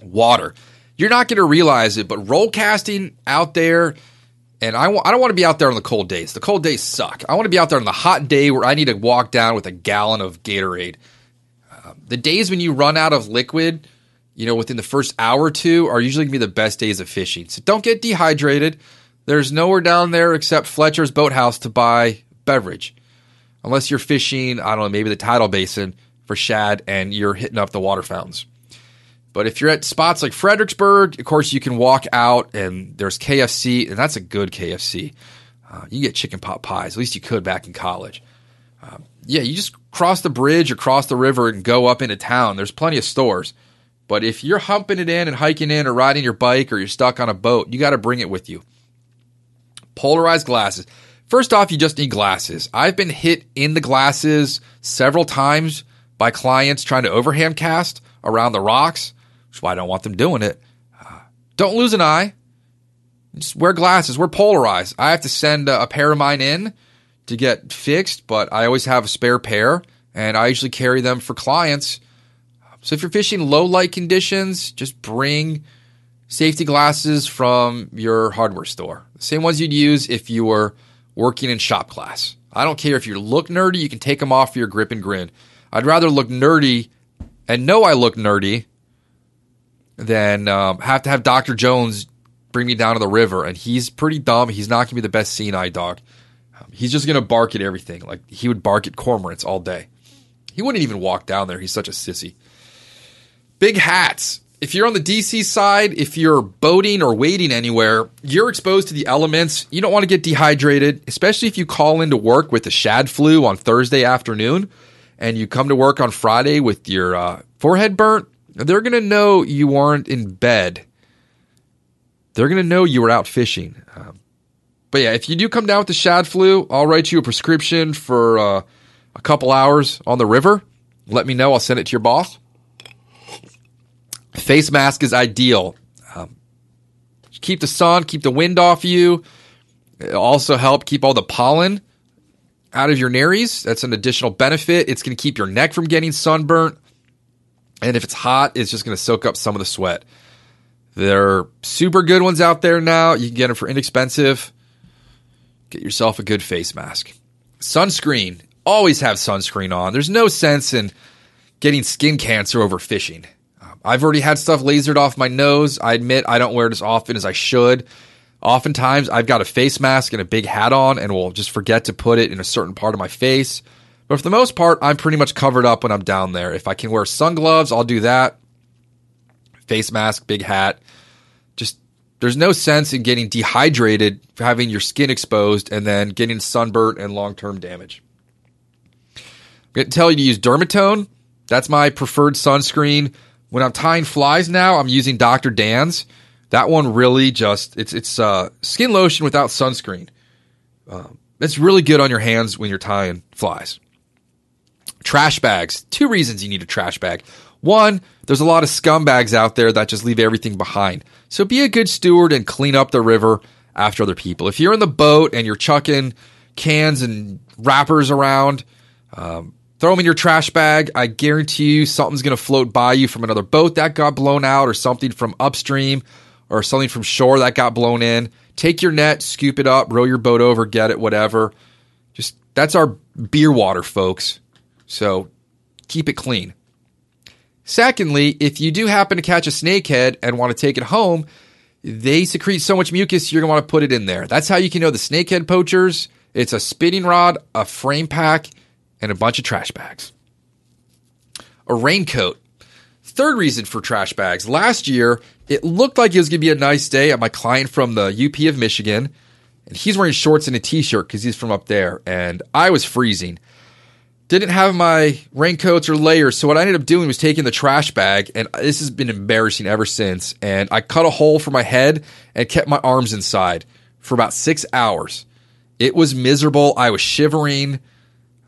water. You're not going to realize it, but roll casting out there, and I w- I don't want to be out there on the cold days. The cold days suck. I want to be out there on the hot day where I need to walk down with a gallon of Gatorade. Uh, the days when you run out of liquid, you know, within the first hour or two are usually going to be the best days of fishing. So don't get dehydrated. There's nowhere down there except Fletcher's Boathouse to buy beverage. Unless you're fishing, I don't know, maybe the tidal basin for shad and you're hitting up the water fountains. But if you're at spots like Fredericksburg, of course, you can walk out and there's KFC, and that's a good KFC. Uh, you get chicken pot pies. At least you could back in college. Um, yeah, you just cross the bridge or cross the river and go up into town. There's plenty of stores. But if you're humping it in and hiking in or riding your bike or you're stuck on a boat, you got to bring it with you. Polarized glasses. First off, you just need glasses. I've been hit in the glasses several times by clients trying to overhand cast around the rocks is why I don't want them doing it. Uh, don't lose an eye. Just wear glasses. We're polarized. I have to send a, a pair of mine in to get fixed, but I always have a spare pair, and I usually carry them for clients So if you're fishing low light conditions, just bring safety glasses from your hardware store. The same ones you'd use if you were working in shop class. I don't care if you look nerdy, you can take them off for your grip and grin. I'd rather look nerdy and know I look nerdy than um, have to have Dr. Jones bring me down to the river. And he's pretty dumb. He's not going to be the best seeing eye dog. Um, he's just going to bark at everything. Like he would bark at cormorants all day. He wouldn't even walk down there. He's such a sissy. Big hats. If you're on the DC side, if you're boating or wading anywhere, you're exposed to the elements. You don't want to get dehydrated, especially if you call into work with the shad flu on Thursday afternoon and you come to work on Friday with your uh, forehead burnt. They're going to know you weren't in bed. They're going to know you were out fishing. Um, but yeah, if you do come down with the shad flu, I'll write you a prescription for uh, a couple hours on the river. Let me know. I'll send it to your boss. Face mask is ideal. Um, keep the sun, keep the wind off you. It'll also help keep all the pollen out of your nares. That's an additional benefit. It's going to keep your neck from getting sunburnt. And if it's hot, it's just going to soak up some of the sweat. There are super good ones out there now. You can get them for inexpensive. Get yourself a good face mask. Sunscreen. Always have sunscreen on. There's no sense in getting skin cancer over fishing. Um, I've already had stuff lasered off my nose. I admit I don't wear it as often as I should. Oftentimes, I've got a face mask and a big hat on and will just forget to put it in a certain part of my face. But for the most part, I'm pretty much covered up when I'm down there. If I can wear sun gloves, I'll do that. Face mask, big hat. Just there's no sense in getting dehydrated, having your skin exposed, and then getting sunburnt and long term damage. I'm going to tell you to use Dermatone. That's my preferred sunscreen. When I'm tying flies now, I'm using Dr. Dan's. That one really just it's it's uh, skin lotion without sunscreen. Um, it's really good on your hands when you're tying flies. Trash bags. Two reasons you need a trash bag. One, there's a lot of scumbags out there that just leave everything behind. So be a good steward and clean up the river after other people. If you're in the boat and you're chucking cans and wrappers around, um, throw them in your trash bag. I guarantee you something's going to float by you from another boat that got blown out or something from upstream or something from shore that got blown in. Take your net, scoop it up, row your boat over, get it, whatever. Just that's our beer water, folks. So keep it clean. Secondly, if you do happen to catch a snakehead and want to take it home, they secrete so much mucus you're going to want to put it in there. That's how you can know the snakehead poachers. It's a spinning rod, a frame pack, and a bunch of trash bags. A raincoat. Third reason for trash bags. Last year, it looked like it was going to be a nice day at my client from the UP of Michigan. And he's wearing shorts and a t shirt because he's from up there. And I was freezing. Didn't have my raincoats or layers. So what I ended up doing was taking the trash bag. And this has been embarrassing ever since. And I cut a hole for my head and kept my arms inside for about six hours. It was miserable. I was shivering.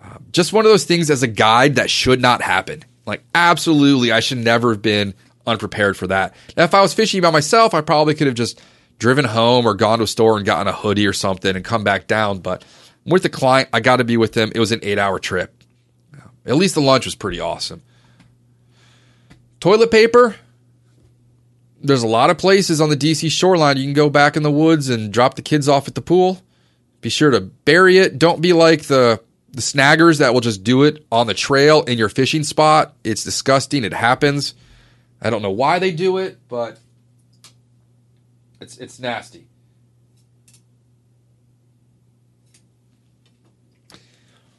Uh, just one of those things as a guide that should not happen. Like, absolutely, I should never have been unprepared for that. Now, if I was fishing by myself, I probably could have just driven home or gone to a store and gotten a hoodie or something and come back down. But with the client, I got to be with them. It was an eight hour trip. At least the lunch was pretty awesome. Toilet paper. There's a lot of places on the DC shoreline you can go back in the woods and drop the kids off at the pool. Be sure to bury it. Don't be like the the snaggers that will just do it on the trail in your fishing spot. It's disgusting. It happens. I don't know why they do it, but it's it's nasty.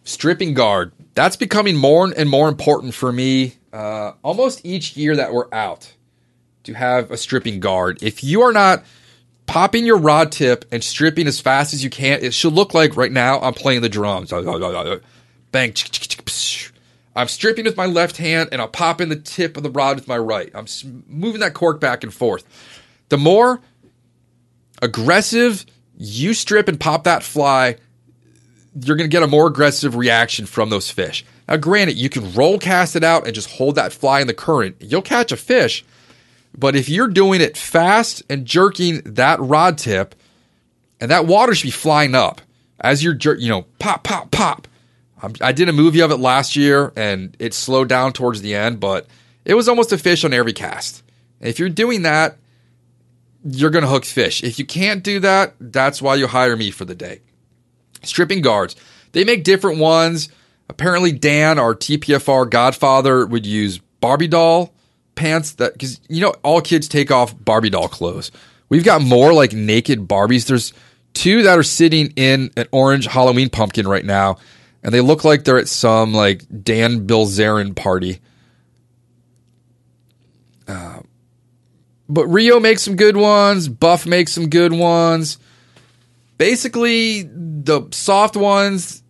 Stripping guard. That's becoming more and more important for me uh, almost each year that we're out to have a stripping guard. If you are not popping your rod tip and stripping as fast as you can, it should look like right now I'm playing the drums. Bang. I'm stripping with my left hand and I'll pop in the tip of the rod with my right. I'm moving that cork back and forth. The more aggressive you strip and pop that fly, you're going to get a more aggressive reaction from those fish. Now, granted, you can roll cast it out and just hold that fly in the current. You'll catch a fish. But if you're doing it fast and jerking that rod tip, and that water should be flying up as you're, jer- you know, pop, pop, pop. I did a movie of it last year and it slowed down towards the end, but it was almost a fish on every cast. If you're doing that, you're going to hook fish. If you can't do that, that's why you hire me for the day. Stripping guards. They make different ones. Apparently, Dan, our TPFR godfather, would use Barbie doll pants that, because you know, all kids take off Barbie doll clothes. We've got more like naked Barbies. There's two that are sitting in an orange Halloween pumpkin right now, and they look like they're at some like Dan Bilzerian party. Uh, but Rio makes some good ones. Buff makes some good ones. Basically, the soft ones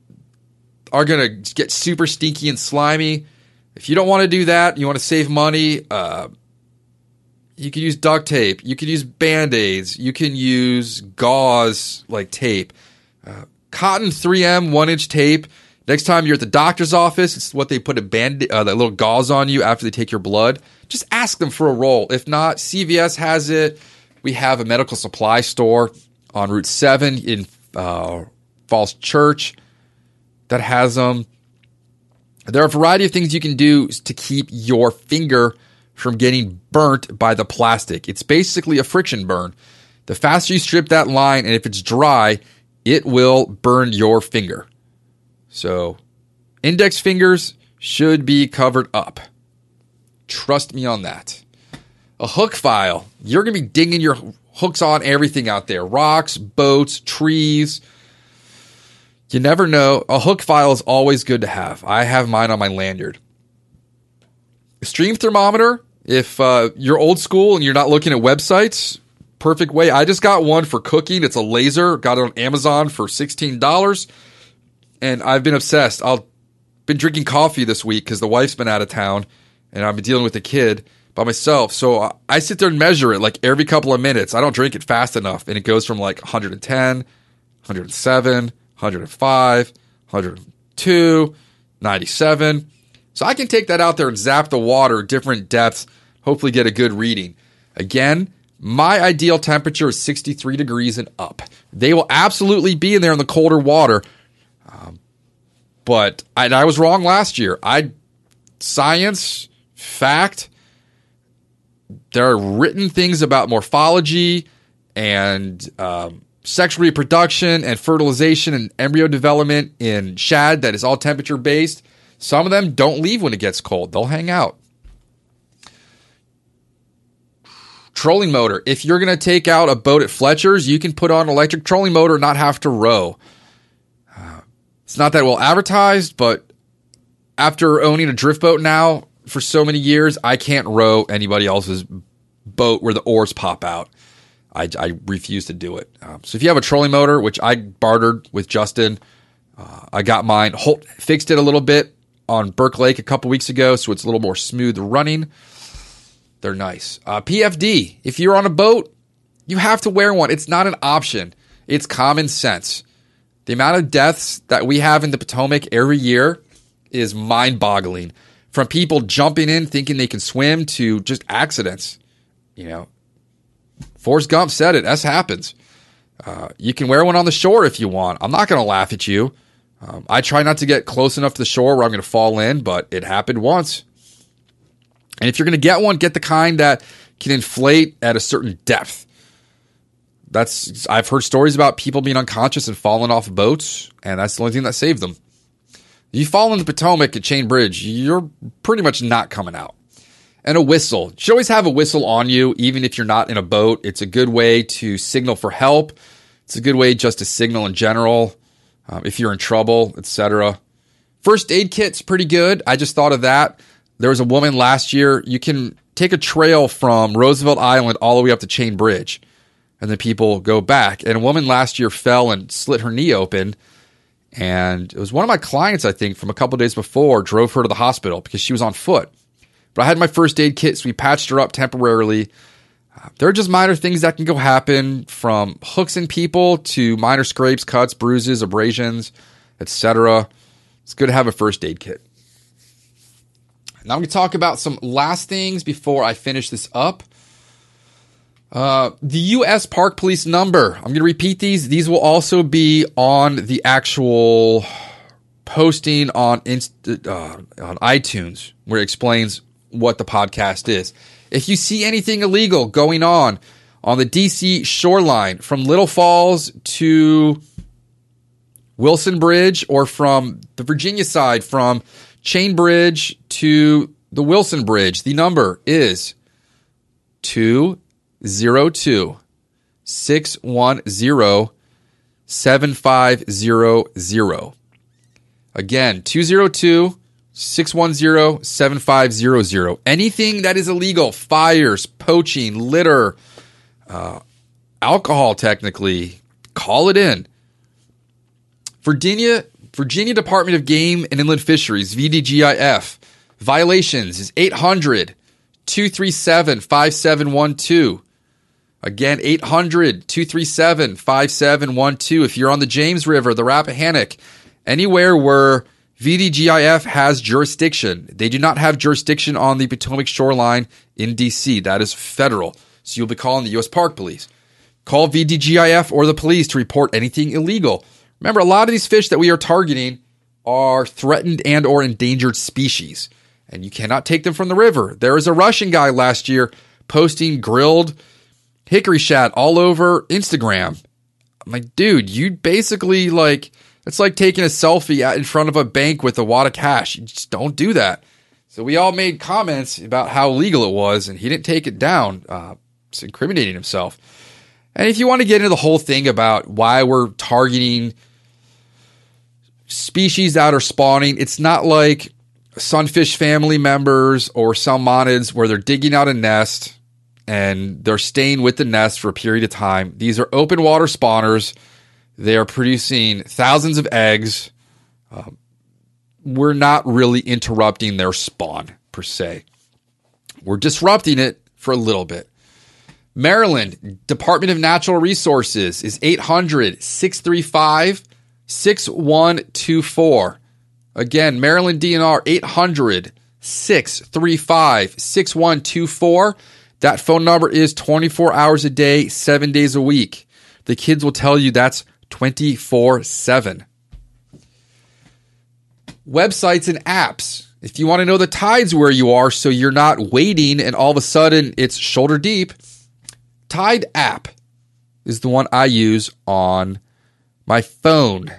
are gonna get super stinky and slimy. If you don't want to do that, you want to save money. Uh, you could use duct tape. You could use band aids. You can use gauze like tape. Uh, cotton 3M one inch tape. Next time you're at the doctor's office, it's what they put a band, uh, that little gauze on you after they take your blood. Just ask them for a roll. If not, CVS has it. We have a medical supply store on Route 7 in uh, Falls Church that has them. There are a variety of things you can do to keep your finger from getting burnt by the plastic. It's basically a friction burn. The faster you strip that line, and if it's dry, it will burn your finger. So, index fingers should be covered up. Trust me on that. A hook file. You're going to be dinging your hooks on everything out there rocks, boats, trees. You never know. A hook file is always good to have. I have mine on my lanyard. Stream thermometer. If uh, you're old school and you're not looking at websites, perfect way. I just got one for cooking. It's a laser. Got it on Amazon for $16 and I've been obsessed. I've been drinking coffee this week because the wife's been out of town, and I've been dealing with the kid by myself. So I sit there and measure it like every couple of minutes. I don't drink it fast enough, and it goes from like 110, 107, 105, 102, 97. So I can take that out there and zap the water different depths, hopefully get a good reading. Again, my ideal temperature is 63 degrees and up. They will absolutely be in there in the colder water um, but I, I was wrong last year. I science, fact. There are written things about morphology and um, sexual reproduction and fertilization and embryo development in shad that is all temperature based. Some of them don't leave when it gets cold, they'll hang out. Trolling motor. If you're going to take out a boat at Fletcher's, you can put on electric trolling motor not have to row. It's not that well advertised, but after owning a drift boat now for so many years, I can't row anybody else's boat where the oars pop out. I, I refuse to do it. Um, so if you have a trolling motor, which I bartered with Justin, uh, I got mine. Holt fixed it a little bit on Burke Lake a couple weeks ago, so it's a little more smooth running. They're nice. Uh, PFD. If you're on a boat, you have to wear one. It's not an option. It's common sense. The amount of deaths that we have in the Potomac every year is mind boggling. From people jumping in thinking they can swim to just accidents. You know, Forrest Gump said it. This happens. Uh, you can wear one on the shore if you want. I'm not going to laugh at you. Um, I try not to get close enough to the shore where I'm going to fall in, but it happened once. And if you're going to get one, get the kind that can inflate at a certain depth that's I've heard stories about people being unconscious and falling off boats, and that's the only thing that saved them. You fall in the Potomac at Chain Bridge, you're pretty much not coming out. And a whistle. You should always have a whistle on you, even if you're not in a boat. It's a good way to signal for help. It's a good way just to signal in general, um, if you're in trouble, etc. First aid kit's pretty good. I just thought of that. There was a woman last year. You can take a trail from Roosevelt Island all the way up to Chain Bridge and then people go back. And a woman last year fell and slit her knee open. And it was one of my clients, I think, from a couple days before, drove her to the hospital because she was on foot. But I had my first aid kit, so we patched her up temporarily. Uh, there are just minor things that can go happen from hooks in people to minor scrapes, cuts, bruises, abrasions, etc. It's good to have a first aid kit. Now I'm going to talk about some last things before I finish this up. Uh, the U.S. Park Police number. I'm going to repeat these. These will also be on the actual posting on Inst- uh, on iTunes, where it explains what the podcast is. If you see anything illegal going on on the DC shoreline from Little Falls to Wilson Bridge or from the Virginia side from Chain Bridge to the Wilson Bridge, the number is 202 610 7500. Again, 202 610 7500. Anything that is illegal, fires, poaching, litter, uh, alcohol, technically, call it in. Virginia, Virginia Department of Game and Inland Fisheries, VDGIF, violations is 800 237 5712. Again, 800 237 5712. If you're on the James River, the Rappahannock, anywhere where VDGIF has jurisdiction, they do not have jurisdiction on the Potomac shoreline in DC. That is federal. So you'll be calling the U.S. Park Police. Call VDGIF or the police to report anything illegal. Remember, a lot of these fish that we are targeting are threatened and or endangered species, and you cannot take them from the river. There was a Russian guy last year posting grilled hickory shad all over Instagram. I'm like, dude, you basically like it's like taking a selfie in front of a bank with a wad of cash. You just don't do that. So we all made comments about how legal it was, and he didn't take it down. Uh, it's incriminating himself. And if you want to get into the whole thing about why we're targeting species that are spawning, it's not like sunfish family members or salmonids where they're digging out a nest and they're staying with the nest for a period of time. These are open water spawners. They are producing thousands of eggs. Um, we're not really interrupting their spawn per se. We're disrupting it for a little bit. Maryland Department of Natural Resources is 800 635 6124. Again, Maryland DNR 800 635 6124. That phone number is 24 hours a day, seven days a week. The kids will tell you that's 24 7. Websites and apps. If you want to know the tides where you are so you're not wading and all of a sudden it's shoulder deep, Tide app is the one I use on my phone.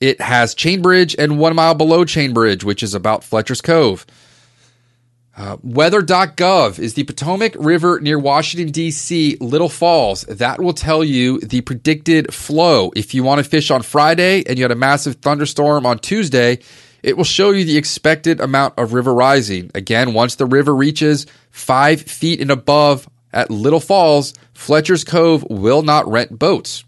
It has Chainbridge and one mile below Chainbridge, which is about Fletcher's Cove. Uh, weather.gov is the Potomac River near Washington, D.C., Little Falls. That will tell you the predicted flow. If you want to fish on Friday and you had a massive thunderstorm on Tuesday, it will show you the expected amount of river rising. Again, once the river reaches five feet and above at Little Falls, Fletcher's Cove will not rent boats.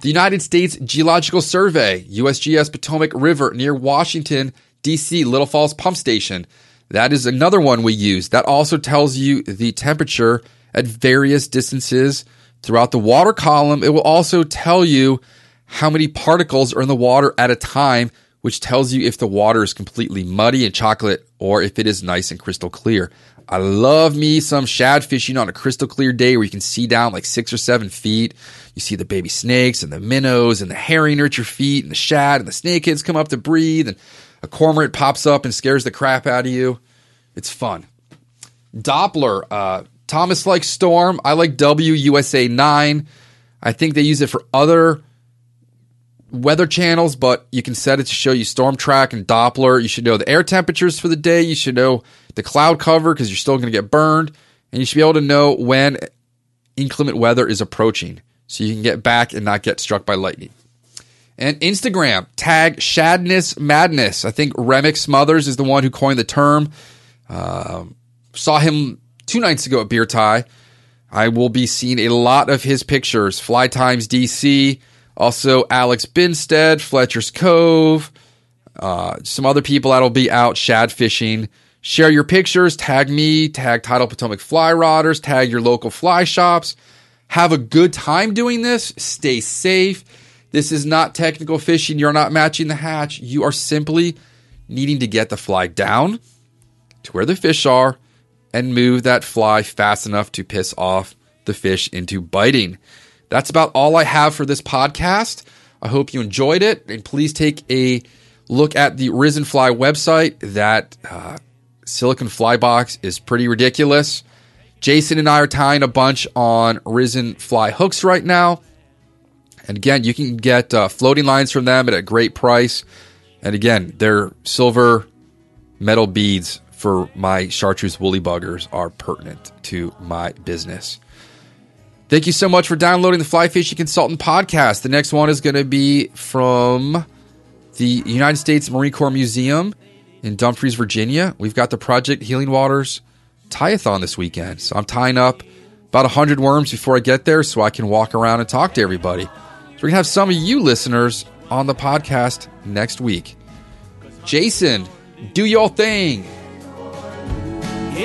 The United States Geological Survey, USGS Potomac River near Washington, D.C., Little Falls Pump Station. That is another one we use. That also tells you the temperature at various distances throughout the water column. It will also tell you how many particles are in the water at a time, which tells you if the water is completely muddy and chocolate or if it is nice and crystal clear. I love me some shad fishing on a crystal clear day where you can see down like six or seven feet. You see the baby snakes and the minnows and the herring at your feet and the shad and the snakeheads come up to breathe and a cormorant pops up and scares the crap out of you. It's fun. Doppler, uh, Thomas likes Storm. I like WUSA 9. I think they use it for other weather channels, but you can set it to show you storm track and Doppler. You should know the air temperatures for the day. You should know the cloud cover because you're still going to get burned. And you should be able to know when inclement weather is approaching so you can get back and not get struck by lightning. And Instagram, tag Shadness Madness. I think Remick Smothers is the one who coined the term. Uh, saw him two nights ago at Beer Tie. I will be seeing a lot of his pictures. Fly Times DC, also Alex Binstead, Fletcher's Cove, uh, some other people that'll be out shad fishing. Share your pictures, tag me, tag Tidal Potomac Fly Rodders, tag your local fly shops. Have a good time doing this. Stay safe. This is not technical fishing. You're not matching the hatch. You are simply needing to get the fly down to where the fish are and move that fly fast enough to piss off the fish into biting. That's about all I have for this podcast. I hope you enjoyed it. And please take a look at the Risen Fly website. That uh, silicon fly box is pretty ridiculous. Jason and I are tying a bunch on Risen fly hooks right now. And again, you can get uh, floating lines from them at a great price. And again, their silver metal beads for my chartreuse woolly buggers are pertinent to my business. Thank you so much for downloading the Fly Fishing Consultant podcast. The next one is going to be from the United States Marine Corps Museum in Dumfries, Virginia. We've got the Project Healing Waters tie-a-thon this weekend. So I'm tying up about 100 worms before I get there so I can walk around and talk to everybody. So we're going to have some of you listeners on the podcast next week. Jason, do your thing.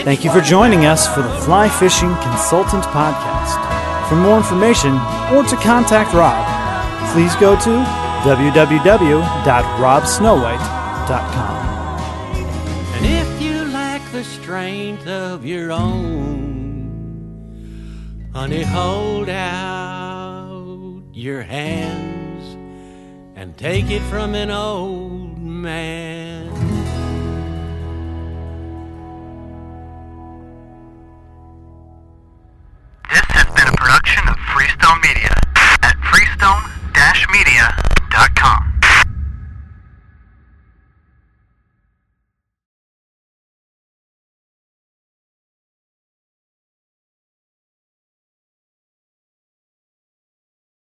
Thank you for joining us for the Fly Fishing Consultant Podcast. For more information or to contact Rob, please go to www.robsnowhite.com. And if you lack the strength of your own, honey, hold out your hands and take it from an old man. This has been a production of Freestone Media at freestone-media.com.